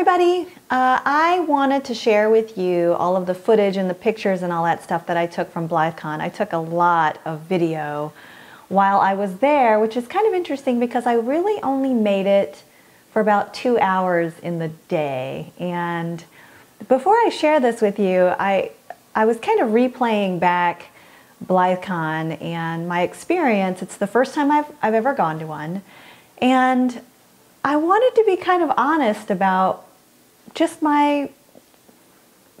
everybody. Uh, I wanted to share with you all of the footage and the pictures and all that stuff that I took from BlytheCon. I took a lot of video while I was there, which is kind of interesting because I really only made it for about two hours in the day. And before I share this with you, I, I was kind of replaying back BlytheCon and my experience. It's the first time I've, I've ever gone to one. And I wanted to be kind of honest about just my,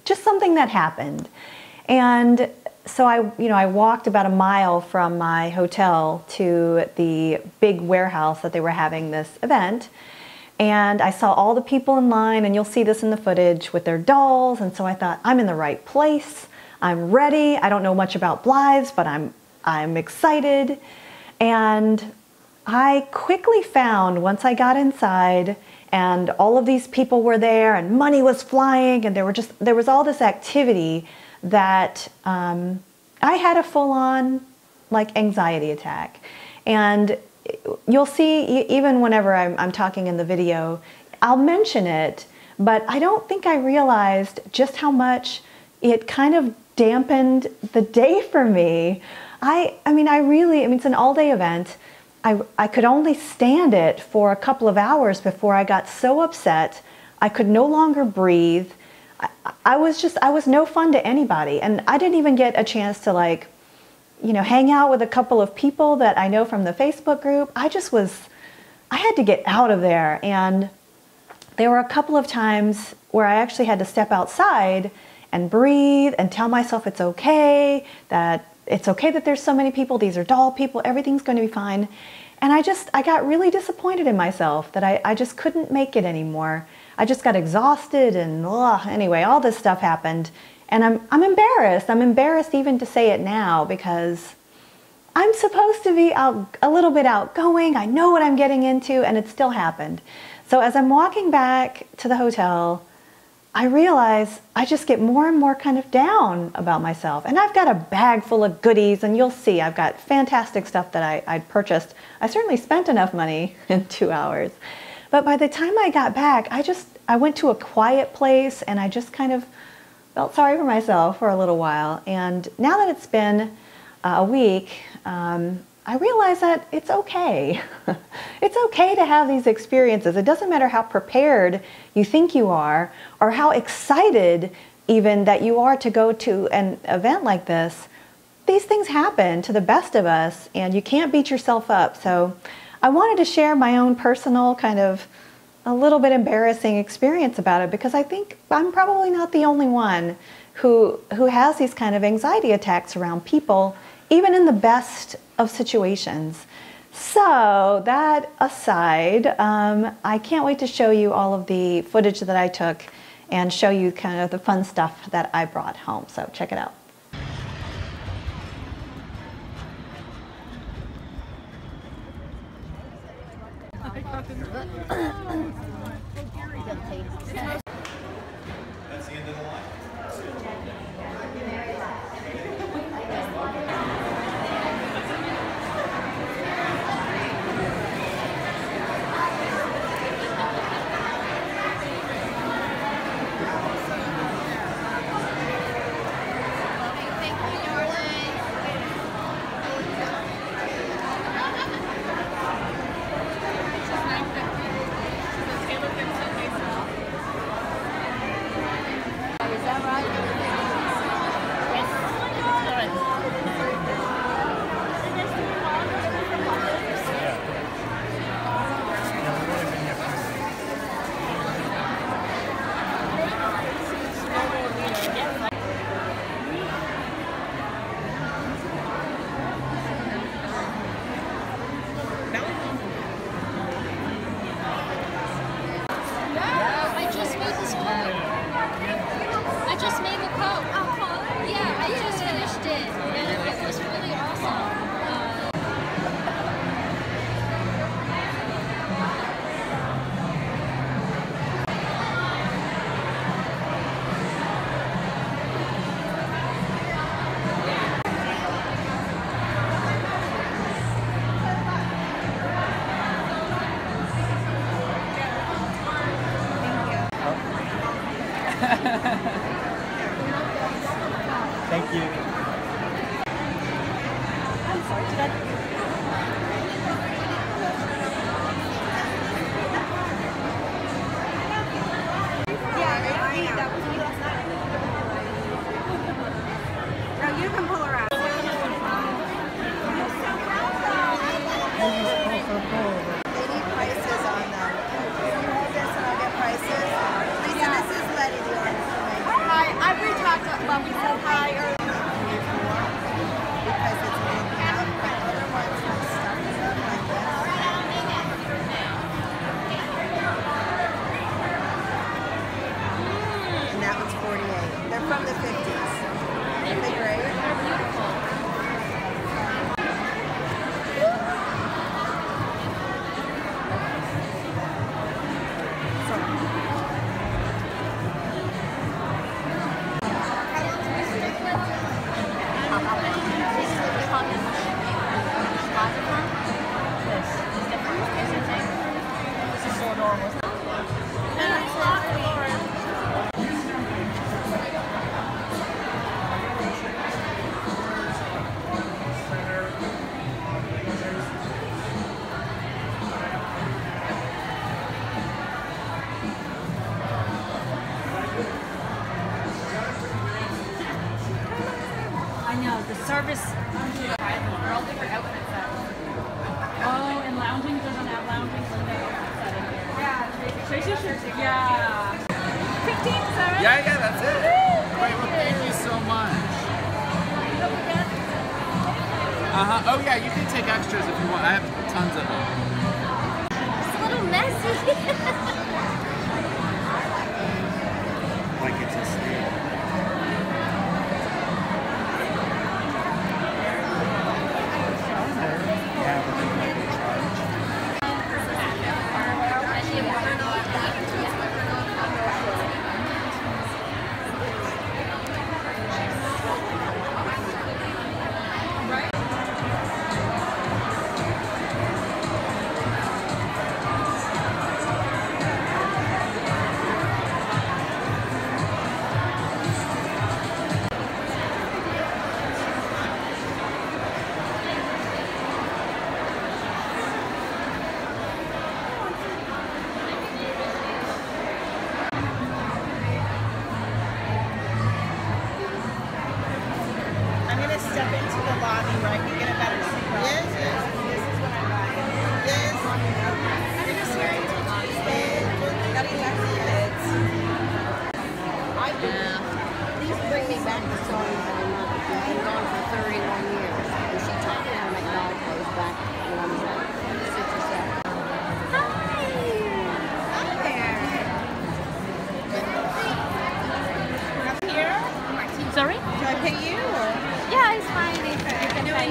just something that happened. And so I, you know, I walked about a mile from my hotel to the big warehouse that they were having this event. And I saw all the people in line, and you'll see this in the footage with their dolls. And so I thought, I'm in the right place. I'm ready. I don't know much about Blythes, but I'm, I'm excited. And I quickly found once I got inside and all of these people were there and money was flying and there were just there was all this activity that um, I had a full-on like anxiety attack. And you'll see even whenever I'm, I'm talking in the video I'll mention it but I don't think I realized just how much it kind of dampened the day for me. I I mean I really I mean it's an all-day event I, I could only stand it for a couple of hours before I got so upset. I could no longer breathe. I, I was just, I was no fun to anybody. And I didn't even get a chance to like, you know, hang out with a couple of people that I know from the Facebook group. I just was, I had to get out of there. And there were a couple of times where I actually had to step outside and breathe and tell myself it's okay, that it's okay that there's so many people. These are doll people. Everything's going to be fine. And I just, I got really disappointed in myself that I, I just couldn't make it anymore. I just got exhausted and ugh, anyway, all this stuff happened. And I'm, I'm embarrassed. I'm embarrassed even to say it now because I'm supposed to be out, a little bit outgoing. I know what I'm getting into and it still happened. So as I'm walking back to the hotel, I realize I just get more and more kind of down about myself. And I've got a bag full of goodies, and you'll see I've got fantastic stuff that I, I'd purchased. I certainly spent enough money in two hours. But by the time I got back, I just I went to a quiet place and I just kind of felt sorry for myself for a little while. And now that it's been uh, a week, um, I realize that it's okay. it's okay to have these experiences. It doesn't matter how prepared you think you are or how excited even that you are to go to an event like this. These things happen to the best of us and you can't beat yourself up. So I wanted to share my own personal kind of a little bit embarrassing experience about it because I think I'm probably not the only one who who has these kind of anxiety attacks around people even in the best of situations. So that aside, um, I can't wait to show you all of the footage that I took and show you kind of the fun stuff that I brought home. So check it out. That's the end of the line. Know the service. They're all different outfit sets. Oh, and lounging doesn't have lounging Linda outfit set in here. Yeah, Tracy should. Yeah. Fifteen, sorry. Yeah, yeah, that's it. Great, well, thank you so much. Uh-huh. Oh, yeah, you can take extras if you want. I have tons of them. It's a little messy. lobby where I can get a better seat. Yes, yes. This is what I'm buying. Yes. I'm just here until Tuesday. Got to elect the kids. I Please bring me back the song that I'm not. I've been gone for 31 years. And she taught me how to make dog clothes back when I was like six or seven. Sorry? Do I pay you or? Yeah, it's fine.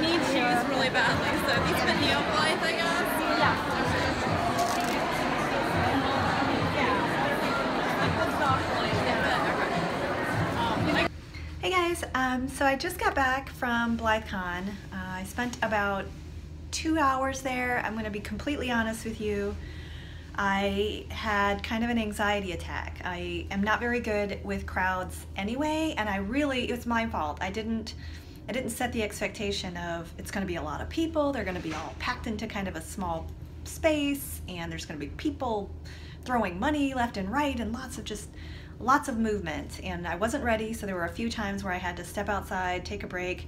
Need shoes really badly, so these flights, I guess. Yeah. Hey guys, um, so I just got back from BlytheCon. Uh, I spent about two hours there. I'm going to be completely honest with you. I had kind of an anxiety attack. I am not very good with crowds anyway, and I really, it was my fault. I didn't, I didn't set the expectation of it's going to be a lot of people. They're going to be all packed into kind of a small space, and there's going to be people throwing money left and right, and lots of just lots of movement. And I wasn't ready so there were a few times where I had to step outside take a break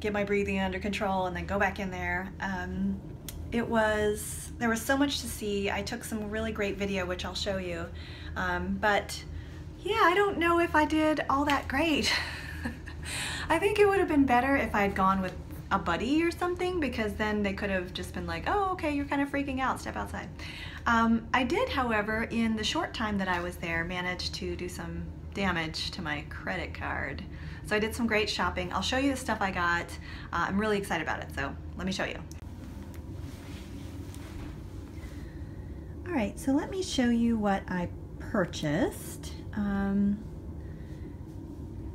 get my breathing under control and then go back in there. Um, it was there was so much to see. I took some really great video which I'll show you. Um, but yeah I don't know if I did all that great I think it would have been better if I had gone with a buddy or something because then they could have just been like, oh, okay, you're kind of freaking out, step outside. Um, I did, however, in the short time that I was there, manage to do some damage to my credit card. So I did some great shopping. I'll show you the stuff I got. Uh, I'm really excited about it, so let me show you. All right, so let me show you what I purchased. Um,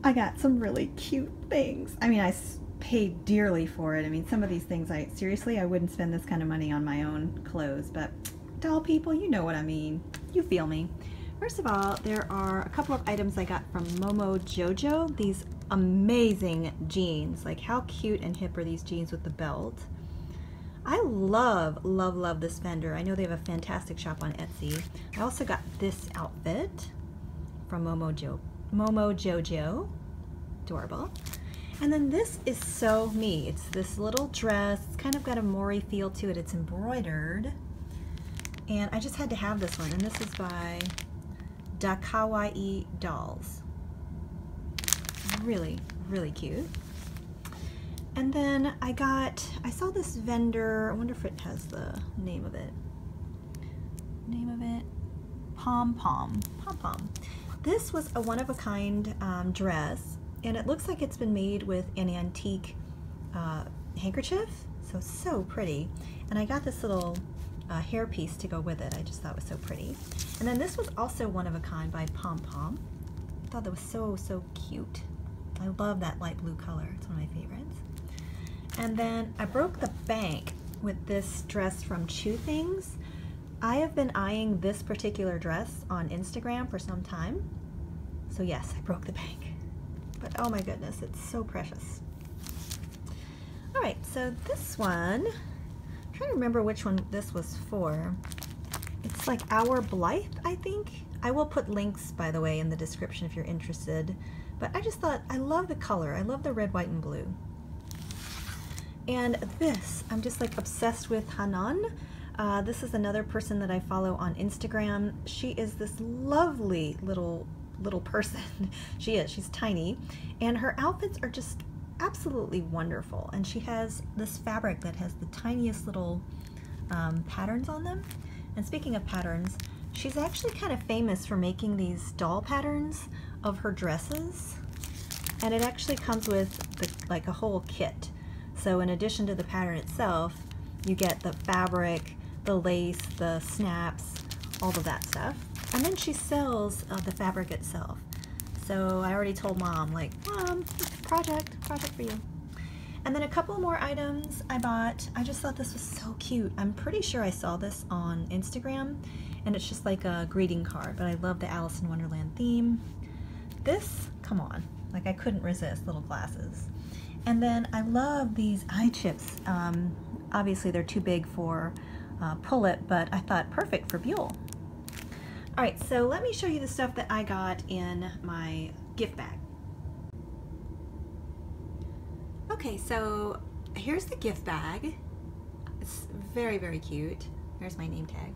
I got some really cute things. I mean, I paid dearly for it. I mean, some of these things, I seriously, I wouldn't spend this kind of money on my own clothes, but doll people, you know what I mean. You feel me. First of all, there are a couple of items I got from Momo Jojo. These amazing jeans. Like how cute and hip are these jeans with the belt? I love, love, love this vendor. I know they have a fantastic shop on Etsy. I also got this outfit from Momo, jo Momo Jojo. Adorable. And then this is so me. It's this little dress. It's kind of got a Mori feel to it. It's embroidered. And I just had to have this one. And this is by Dakawaii Dolls. Really, really cute. And then I got, I saw this vendor, I wonder if it has the name of it. Name of it? Pom Pom. Pom Pom. This was a one-of-a-kind um, dress, and it looks like it's been made with an antique uh, handkerchief. So, so pretty. And I got this little uh, hair piece to go with it. I just thought was so pretty. And then this was also one of a kind by Pom Pom. I thought that was so, so cute. I love that light blue color. It's one of my favorites. And then I broke the bank with this dress from Chew Things. I have been eyeing this particular dress on Instagram for some time. So yes, I broke the bank. But oh my goodness, it's so precious. All right, so this one, I'm trying to remember which one this was for. It's like Our Blythe, I think. I will put links, by the way, in the description if you're interested. But I just thought, I love the color. I love the red, white, and blue. And this, I'm just like obsessed with Hanon. Uh, this is another person that I follow on Instagram. She is this lovely little little person. she is, she's tiny. And her outfits are just absolutely wonderful. And she has this fabric that has the tiniest little um, patterns on them. And speaking of patterns, she's actually kind of famous for making these doll patterns of her dresses. And it actually comes with the, like a whole kit. So in addition to the pattern itself, you get the fabric, the lace, the snaps, all of that stuff. And then she sells uh, the fabric itself. So I already told mom, like, mom, project, project for you. And then a couple more items I bought. I just thought this was so cute. I'm pretty sure I saw this on Instagram and it's just like a greeting card, but I love the Alice in Wonderland theme. This, come on, like I couldn't resist little glasses. And then I love these eye chips. Um, obviously they're too big for uh, Pullip, but I thought perfect for Byul. All right, so let me show you the stuff that I got in my gift bag. Okay, so here's the gift bag. It's very, very cute. There's my name tag.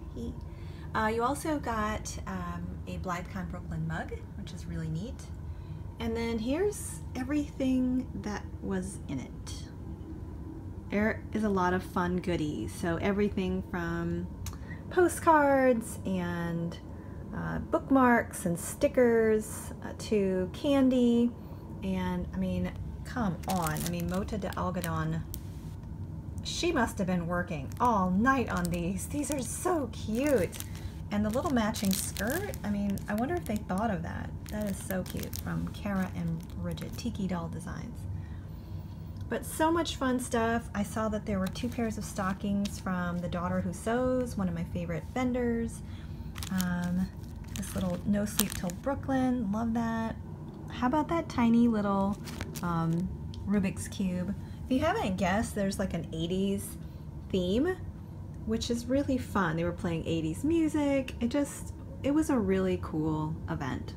Uh, you also got um, a BlytheCon Brooklyn mug, which is really neat. And then here's everything that was in it. There is a lot of fun goodies. So everything from postcards and uh, bookmarks and stickers uh, to candy. And I mean, come on. I mean, Mota de Algodon, she must have been working all night on these. These are so cute. And the little matching skirt, I mean, I wonder if they thought of that. That is so cute from Kara and Bridget, Tiki Doll Designs. But so much fun stuff. I saw that there were two pairs of stockings from The Daughter Who Sews, one of my favorite vendors. Um, this little No Sleep Till Brooklyn, love that. How about that tiny little um, Rubik's Cube? If you haven't guessed, there's like an 80s theme which is really fun. They were playing 80s music. It just, it was a really cool event.